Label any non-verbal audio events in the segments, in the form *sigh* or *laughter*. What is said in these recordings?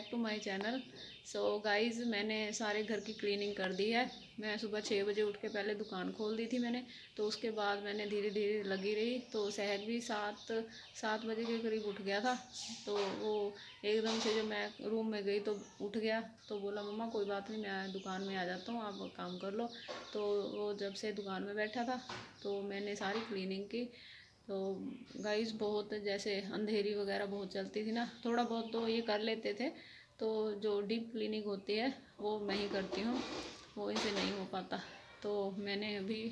Back to my channel so guys मैंने सारे घर की क्लीनिंग कर दी है। मैं सुबह छः बजे उठ के पहले दुकान खोल दी थी मैंने तो उसके बाद मैंने धीरे धीरे लगी रही। तो सहज भी सात सात बजे के करीब उठ गया था। तो वो एकदम से जब मैं रूम में गई तो उठ गया। तो बोला, मम्मा, कोई बात नहीं, मैं दुकान में आ जाता हूँ, आप काम कर लो। तो वो जब से दुकान में बैठा था तो मैंने सारी क्लीनिंग की। तो गाइस बहुत जैसे अंधेरी वगैरह बहुत चलती थी ना, थोड़ा बहुत तो ये कर लेते थे तो जो डीप क्लीनिंग होती है, वो मैं ही करती हूँ, वो इनसे नहीं हो पाता। तो मैंने अभी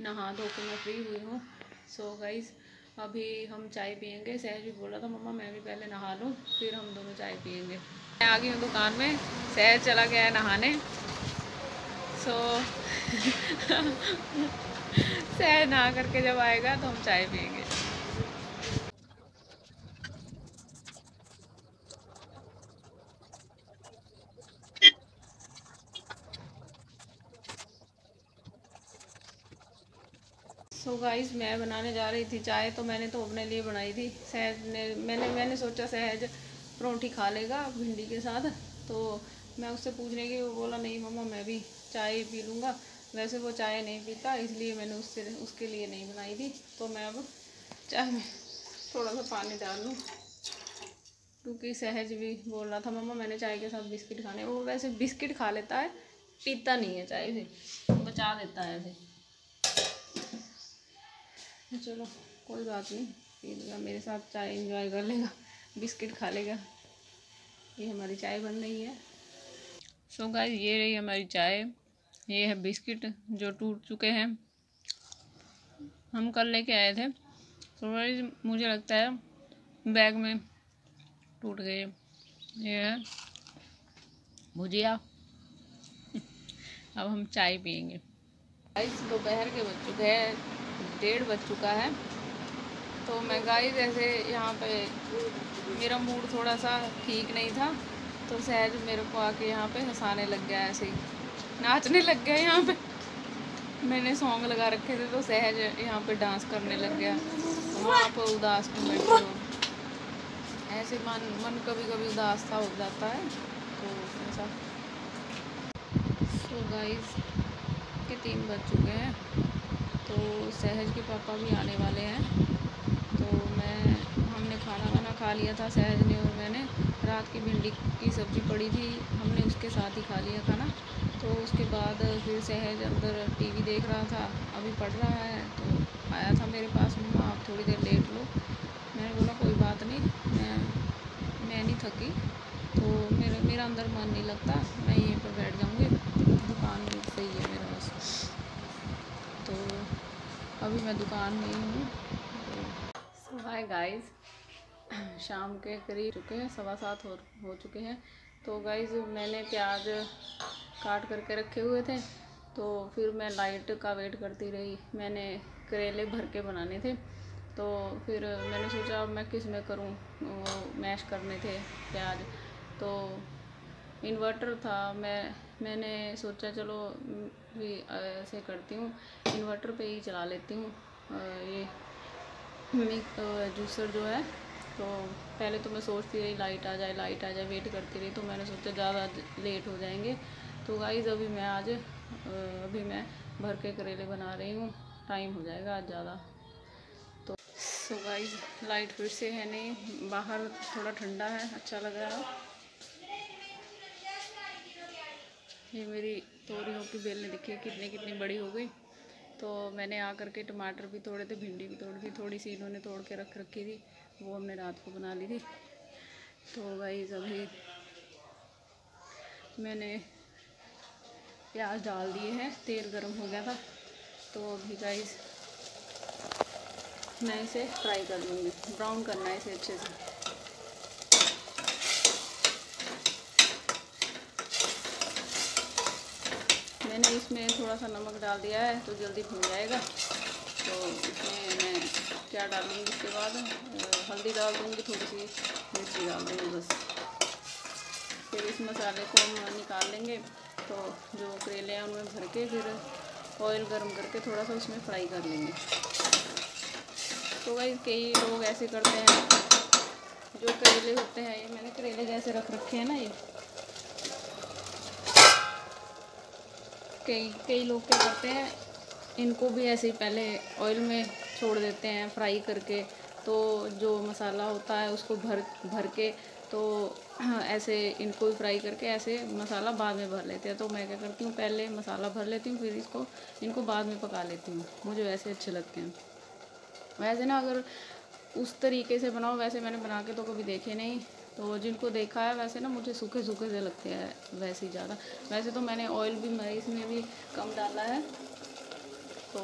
नहा धो के मैं फ्री हुई हूँ। सो गाइस अभी हम चाय पियेंगे। सहज भी बोला था मम्मा, मैं भी पहले नहा लूँ, फिर हम दोनों चाय पियेंगे। मैं आ गई हूँ दुकान में, सहज चला गया है नहाने। सो *laughs* सह नहा करके जब आएगा तो हम चाय पियेंगे। सो so गाइस मैं बनाने जा रही थी चाय तो मैंने तो अपने लिए बनाई थी। सहज ने, मैंने मैंने सोचा सहज परोठी खा लेगा भिंडी के साथ। तो मैं उससे पूछने की वो बोला, नहीं मम्मा, मैं भी चाय पी लूँगा। वैसे वो चाय नहीं पीता, इसलिए मैंने उससे, उसके लिए नहीं बनाई थी। तो मैं अब चाय में थोड़ा सा पानी डाल लूँ। क्योंकि सहज भी बोल रहा था मम्मा, मैंने चाय के साथ बिस्किट खाने। वो वैसे बिस्किट खा लेता है, पीता नहीं है चाय से बचा देता है ऐसे चलो, कोई बात नहीं। पी लेगा मेरे साथ चाय इंजॉय कर लेगा, बिस्किट खा लेगा। ये हमारी चाय बन रही है। सो so गाइस ये रही हमारी चाय। ये है बिस्किट जो टूट चुके हैं। हम कल लेके आए थे। तो मुझे लगता है बैग में टूट गए। ये है भुजिया। अब हम चाय पियेंगे। गाइस दोपहर के बज चुके हैं। डेढ़ बज चुका है। तो मैं गाइस ऐसे यहाँ पे मेरा मूड थोड़ा सा ठीक नहीं था। तो सहज मेरे को आके यहाँ पे हंसाने लग गया ऐसे ही। नाचने लग गया यहाँ पे। मैंने सॉन्ग लगा रखे थे तो सहज यहाँ पे डांस करने लग गया। वहाँ पर उदास में बैठे हो। ऐसे मन मन कभी कभी उदास सा हो जाता है तो ऐसा। सो गाइस के तीन बज चुके हैं तो सहज के पापा भी आने वाले हैं। तो मैं, हमने खाना वाना खा लिया था सहज ने और मैंने। रात की भिंडी की सब्ज़ी पड़ी थी, हमने उसके साथ ही खा लिया खाना। तो उसके बाद फिर सहज अंदर टीवी देख रहा था, अभी पढ़ रहा है तो आया था मेरे पास, मम्मा, आप थोड़ी देर लेट लो। मैंने बोला, कोई बात नहीं, मैं मैं नहीं थकी। तो मेरा मेरा अंदर मन नहीं लगता, मैं यहीं पर बैठ जाऊँगी, दुकान सही है मेरा बस। तो अभी मैं दुकान में ही हूँ। तो हाय गाइस, शाम के करीब चुके हैं, सवा सात हो हो चुके हैं। तो गाइज़ मैंने प्याज काट करके रखे हुए थे तो फिर मैं लाइट का वेट करती रही। मैंने करेले भर के बनाने थे तो फिर मैंने सोचा मैं किसमें करूँ, वो मैश करने थे प्याज। तो इन्वर्टर था, मैं, मैंने सोचा चलो भी ऐसे करती हूँ इन्वर्टर पे ही चला लेती हूँ। ये जूसर जो है तो पहले तो मैं सोचती रही, लाइट आ जाए, लाइट आ जाए वेट करती रही। तो मैंने सोचा, ज़्यादा लेट हो जाएँगे। तो गाइज़ अभी मैं आज अभी मैं भर के करेले बना रही हूँ। टाइम हो जाएगा आज ज़्यादा। तो सो गाइज़ लाइट फिर से है नहीं। बाहर थोड़ा ठंडा है अच्छा लग रहा है। ये मेरी तोरियों की बेल ने देखी कितनी कितनी बड़ी हो गई। तो मैंने आ करके टमाटर भी तोड़े थे, भिंडी भी तोड़ी थी थोड़ी सी इन्होंने तोड़ के रख रखी थी, वो हमने रात को बना ली थी। तो भाई अभी मैंने प्याज डाल दिए हैं, तेल गर्म हो गया था। तो अभी गाइस मैं इसे फ्राई कर लूँगी, ब्राउन करना है इसे अच्छे से। मैंने इसमें थोड़ा सा नमक डाल दिया है तो जल्दी भून जाएगा। तो इसमें मैं क्या डालूँगी इसके बाद? हल्दी डाल दूँगी, थोड़ी सी मिर्ची डाल दूँगी बस। फिर इस मसाले को हम निकाल लेंगे तो जो करेले हैं उनमें भर के फिर ऑयल गर्म करके थोड़ा सा उसमें फ्राई कर लेंगे। तो भाई कई लोग ऐसे करते हैं, जो करेले होते हैं, ये मैंने करेले जैसे रख रखे हैं ना ये। कई कई लोग क्या करते हैं, इनको भी ऐसे ही पहले ऑयल में छोड़ देते हैं फ्राई करके तो जो मसाला होता है उसको भर भर के तो *clears throat* ऐसे इनको भी फ्राई करके ऐसे मसाला बाद में भर लेते हैं। तो मैं क्या करती हूँ, पहले मसाला भर लेती हूँ, फिर इसको, इनको बाद में पका लेती हूँ। मुझे वैसे अच्छे लगते हैं। वैसे ना अगर उस तरीके से बनाओ वैसे मैंने बना के तो कभी देखे नहीं। तो जिनको देखा है, वैसे ना मुझे सूखे सूखे से लगते हैं, वैसे ही ज़्यादा। वैसे तो मैंने ऑयल भी मैं इसमें भी कम डाला है तो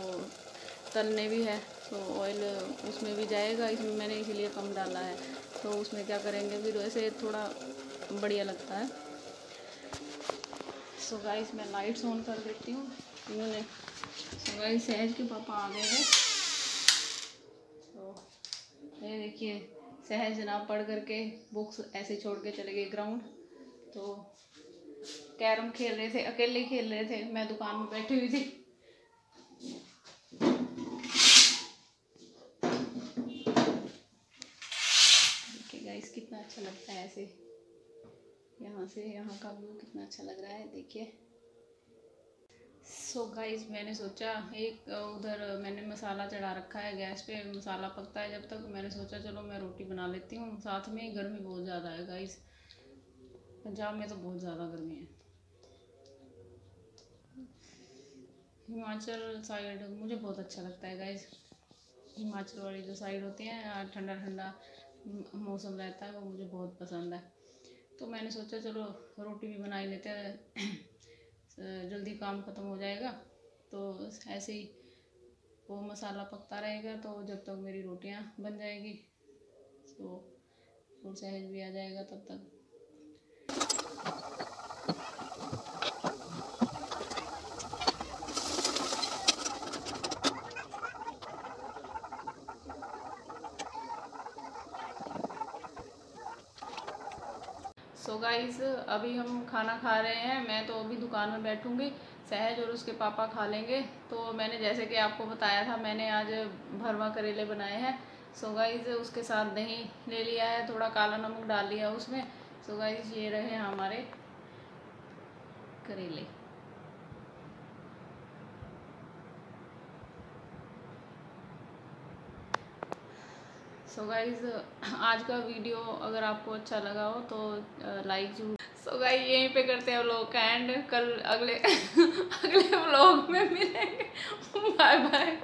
तलने भी है तो ऑयल उसमें भी जाएगा, इसमें मैंने इसीलिए कम डाला है। तो उसमें क्या करेंगे, फिर वैसे थोड़ा बढ़िया लगता है। सो so गाइस मैं लाइट्स ऑन कर देती हूँ। इन्होंने सो गाइस सहज के पापा आ गए हैं। तो ये देखिए सहज जनाब पढ़ करके बुक्स ऐसे छोड़ के चले गए ग्राउंड तो कैरम खेल रहे थे, अकेले खेल रहे थे, मैं दुकान में बैठी हुई थी। गाइस कितना अच्छा लगता है ऐसे। यहाँ से यहाँ का व्यू कितना अच्छा लग रहा है, देखिए। सो so गाइस मैंने सोचा, एक उधर मैंने मसाला चढ़ा रखा है, गैस पे मसाला पकता है जब तक। मैंने सोचा, चलो मैं रोटी बना लेती हूँ। साथ में गर्मी बहुत ज़्यादा है गाइस पंजाब में तो बहुत ज़्यादा गर्मी है। हिमाचल साइड मुझे बहुत अच्छा लगता है गाइस हिमाचल वाली जो साइड होती है ठंडा ठंडा मौसम रहता है, वो मुझे बहुत पसंद है। तो मैंने सोचा, चलो रोटी भी बना ही लेते हैं। जल्दी काम ख़त्म हो जाएगा तो ऐसे ही वो मसाला पकता रहेगा तो जब तक मेरी रोटियाँ बन जाएगी तो फूल सहज भी आ जाएगा तब तक। गाइस अभी हम खाना खा रहे हैं। मैं तो अभी दुकान में बैठूँगी, सहज और उसके पापा खा लेंगे। तो मैंने जैसे कि आपको बताया था, मैंने आज भरवा करेले बनाए हैं। सो गाइस उसके साथ दही ले लिया है, थोड़ा काला नमक डाल लिया उसमें। सो गाइस ये रहे हमारे करेले। सो गाइज़ आज का वीडियो अगर आपको अच्छा लगा हो तो लाइक ज़रूर। सो गाइज़ यहीं पे करते हैं व्लॉग का एंड कल अगले *laughs* अगले व्लॉग में मिलेंगे। *laughs* Bye bye